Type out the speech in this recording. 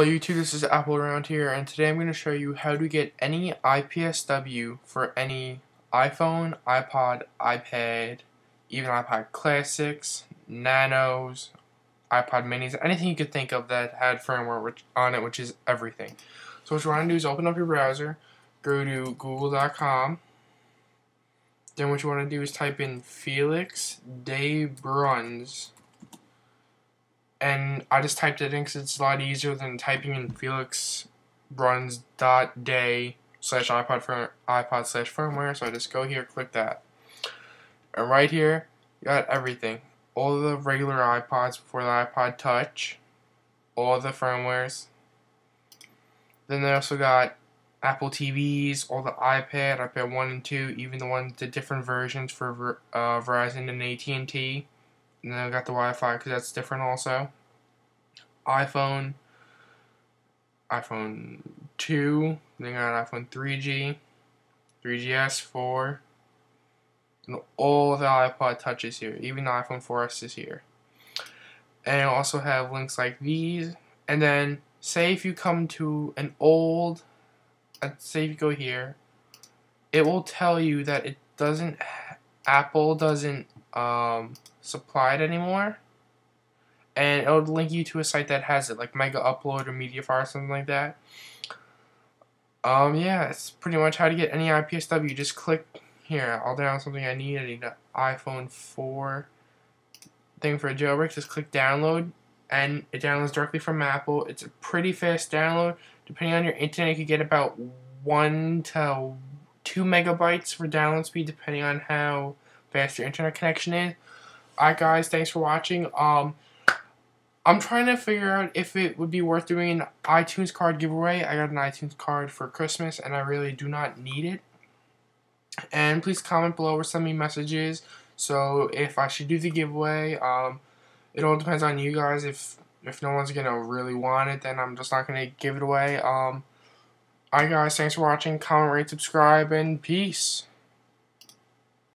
Hello YouTube, this is Apple Around here, and today I'm going to show you how to get any IPSW for any iPhone, iPod, iPad, even iPod Classics, Nanos, iPod Minis, anything you could think of that had firmware on it, which is everything. So what you want to do is open up your browser, go to google.com, then what you want to do is type in Felix de Bruns and I just typed it in because it's a lot easier than typing in Felix Bruns dot day slash iPod for iPod slash firmware. So I just go here, click that, and right here you got everything, all the regular iPods before the iPod Touch, all the firmwares. Then they also got Apple TVs, all the iPad, iPad one and two, even the ones the different versions for uh, Verizon and AT and then I got the Wi-Fi because that's different also. iPhone, iPhone 2, then I got iPhone 3G, 3GS, 4, and all the iPod touches here. Even the iPhone 4S is here. And I also have links like these. And then, say if you come to an old, uh, say if you go here, it will tell you that it doesn't, Apple doesn't um, supplied anymore. And it'll link you to a site that has it, like Mega Upload or Mediafire or something like that. Um, yeah, it's pretty much how to get any IPSW. Just click here. I'll download something I need. I need an iPhone 4 thing for a jailbreak. Just click download, and it downloads directly from Apple. It's a pretty fast download. Depending on your internet, you can get about 1 to 2 megabytes for download speed, depending on how fast your internet connection is. Alright guys, thanks for watching. Um, I'm trying to figure out if it would be worth doing an iTunes card giveaway. I got an iTunes card for Christmas and I really do not need it. And please comment below or send me messages. So if I should do the giveaway, um, it all depends on you guys. If if no one's gonna really want it, then I'm just not gonna give it away. Um, alright guys, thanks for watching. Comment, rate, subscribe, and peace.